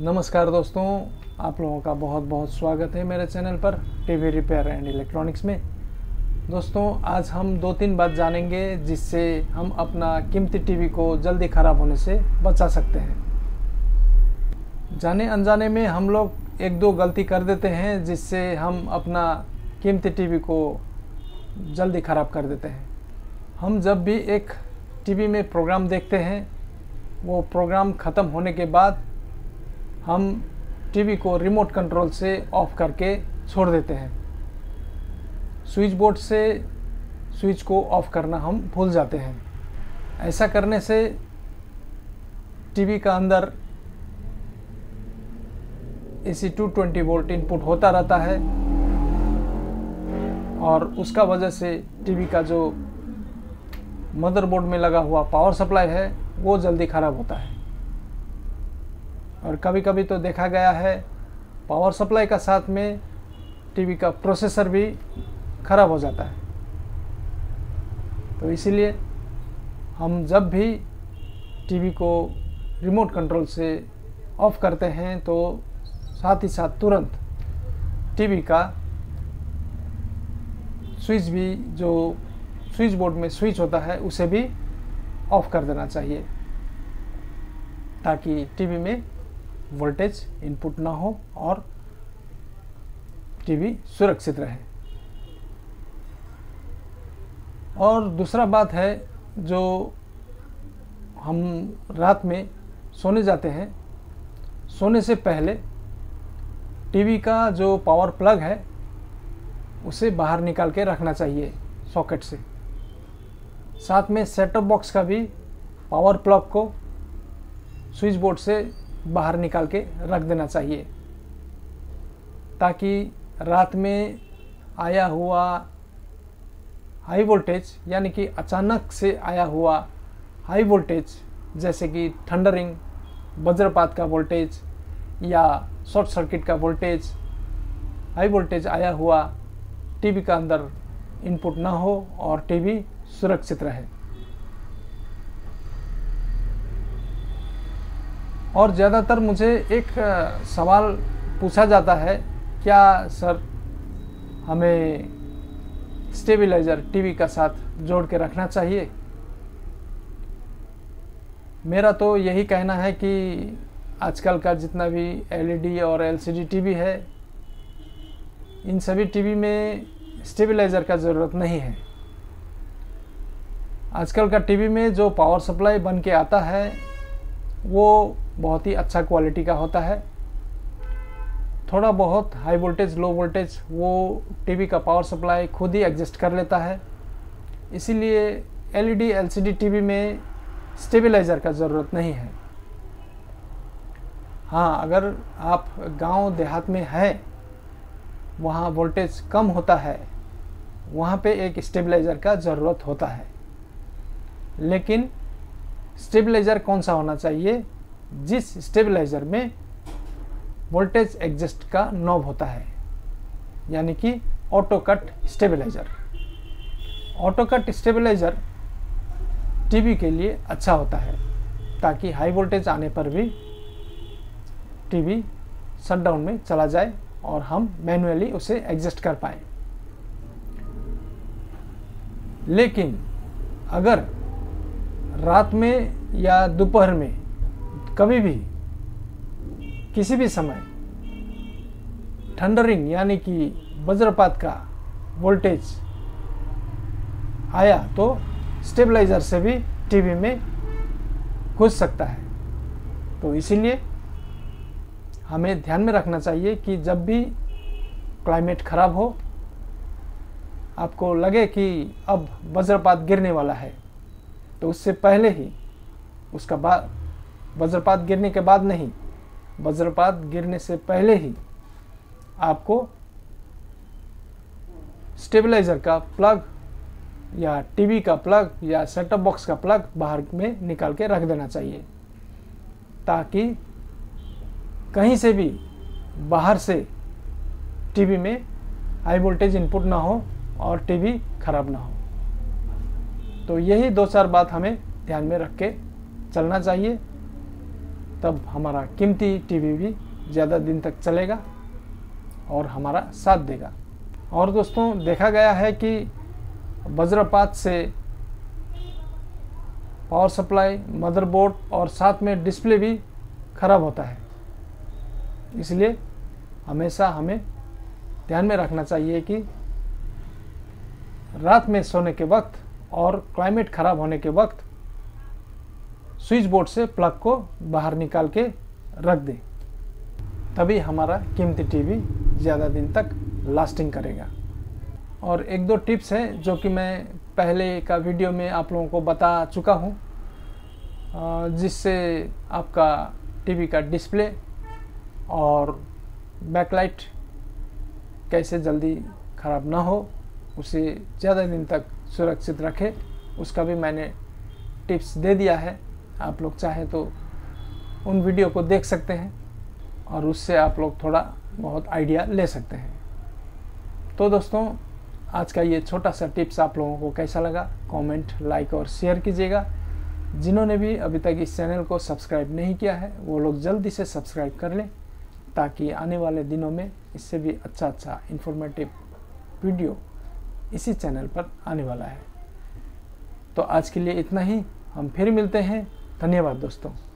नमस्कार दोस्तों, आप लोगों का बहुत बहुत स्वागत है मेरे चैनल पर, टीवी रिपेयर एंड इलेक्ट्रॉनिक्स में। दोस्तों, आज हम दो तीन बात जानेंगे जिससे हम अपना कीमती टीवी को जल्दी ख़राब होने से बचा सकते हैं। जाने अनजाने में हम लोग एक दो गलती कर देते हैं जिससे हम अपना कीमती टीवी को जल्दी ख़राब कर देते हैं। हम जब भी एक टीवी में प्रोग्राम देखते हैं, वो प्रोग्राम ख़त्म होने के बाद हम टीवी को रिमोट कंट्रोल से ऑफ़ करके छोड़ देते हैं। स्विच बोर्ड से स्विच को ऑफ़ करना हम भूल जाते हैं। ऐसा करने से टीवी का अंदर एसी 220 वोल्ट इनपुट होता रहता है और उसका वजह से टीवी का जो मदरबोर्ड में लगा हुआ पावर सप्लाई है, वो जल्दी ख़राब होता है। और कभी कभी तो देखा गया है पावर सप्लाई का साथ में टीवी का प्रोसेसर भी ख़राब हो जाता है। तो इसीलिए हम जब भी टीवी को रिमोट कंट्रोल से ऑफ़ करते हैं तो साथ ही साथ तुरंत टीवी का स्विच भी, जो स्विच बोर्ड में स्विच होता है, उसे भी ऑफ़ कर देना चाहिए, ताकि टीवी में वोल्टेज इनपुट ना हो और टीवी सुरक्षित रहे। और दूसरा बात है जो हम रात में सोने जाते हैं, सोने से पहले टीवी का जो पावर प्लग है, उसे बाहर निकाल के रखना चाहिए सॉकेट से। साथ में सेटअप बॉक्स का भी पावर प्लग को स्विच बोर्ड से बाहर निकाल के रख देना चाहिए। ताकि रात में आया हुआ हाई वोल्टेज यानी कि अचानक से आया हुआ हाई वोल्टेज जैसे कि थंडरिंग वज्रपात का वोल्टेज या शॉर्ट सर्किट का वोल्टेज हाई वोल्टेज आया हुआ टीवी का अंदर इनपुट ना हो और टीवी सुरक्षित रहे। और ज़्यादातर मुझे एक सवाल पूछा जाता है, क्या सर हमें स्टेबलाइज़र टीवी का साथ जोड़ के रखना चाहिए? मेरा तो यही कहना है कि आजकल का जितना भी एलईडी और एलसीडी टीवी है, इन सभी टीवी में स्टेबलाइज़र का ज़रूरत नहीं है। आजकल का टीवी में जो पावर सप्लाई बन के आता है वो बहुत ही अच्छा क्वालिटी का होता है। थोड़ा बहुत हाई वोल्टेज लो वोल्टेज वो टीवी का पावर सप्लाई खुद ही एडजस्ट कर लेता है। इसीलिए एलईडी एलसीडी टीवी में स्टेबलाइज़र का ज़रूरत नहीं है। हाँ अगर आप गाँव देहात में हैं, वहाँ वोल्टेज कम होता है, वहाँ पे एक स्टेबलाइज़र का ज़रूरत होता है। लेकिन स्टेबलाइज़र कौन सा होना चाहिए? जिस स्टेबलाइज़र में वोल्टेज एडजस्ट का नॉब होता है, यानी कि auto cut stabiliser. Auto cut stabiliser TV के लिए अच्छा होता है, ताकि हाई वोल्टेज आने पर भी टीवी शटडाउन में चला जाए और हम मैनुअली उसे एडजस्ट कर पाए। लेकिन अगर रात में या दोपहर में, कभी भी, किसी भी समय थंडरिंग यानी कि वज्रपात का वोल्टेज आया तो स्टेबलाइज़र से भी टीवी में घुस सकता है। तो इसीलिए हमें ध्यान में रखना चाहिए कि जब भी क्लाइमेट ख़राब हो, आपको लगे कि अब वज्रपात गिरने वाला है तो उससे पहले ही उसका बाद वज्रपात गिरने के बाद नहीं, वज्रपात गिरने से पहले ही आपको स्टेबलाइज़र का प्लग या टीवी का प्लग या सेटअप बॉक्स का प्लग बाहर में निकाल के रख देना चाहिए। ताकि कहीं से भी बाहर से टीवी में हाई वोल्टेज इनपुट ना हो और टीवी खराब ना हो। तो यही दो चार बात हमें ध्यान में रख के चलना चाहिए, तब हमारा कीमती टीवी भी ज़्यादा दिन तक चलेगा और हमारा साथ देगा। और दोस्तों, देखा गया है कि वज्रपात से पावर सप्लाई मदरबोर्ड और साथ में डिस्प्ले भी खराब होता है। इसलिए हमेशा हमें ध्यान में रखना चाहिए कि रात में सोने के वक्त और क्लाइमेट ख़राब होने के वक्त स्विच बोर्ड से प्लग को बाहर निकाल के रख दें। तभी हमारा कीमती टीवी ज़्यादा दिन तक लास्टिंग करेगा। और एक दो टिप्स हैं जो कि मैं पहले का वीडियो में आप लोगों को बता चुका हूँ जिससे आपका टीवी का डिस्प्ले और बैकलाइट कैसे जल्दी ख़राब ना हो, उसे ज़्यादा दिन तक सुरक्षित रखे, उसका भी मैंने टिप्स दे दिया है। आप लोग चाहें तो उन वीडियो को देख सकते हैं और उससे आप लोग थोड़ा बहुत आइडिया ले सकते हैं। तो दोस्तों, आज का ये छोटा सा टिप्स आप लोगों को कैसा लगा? कमेंट, लाइक और शेयर कीजिएगा। जिन्होंने भी अभी तक इस चैनल को सब्सक्राइब नहीं किया है, वो लोग जल्दी से सब्सक्राइब कर लें ताकि आने वाले दिनों में इससे भी अच्छा अच्छा इन्फॉर्मेटिव वीडियो इसी चैनल पर आने वाला है। तो आज के लिए इतना ही। हम फिर मिलते हैं धन्यवाद दोस्तों।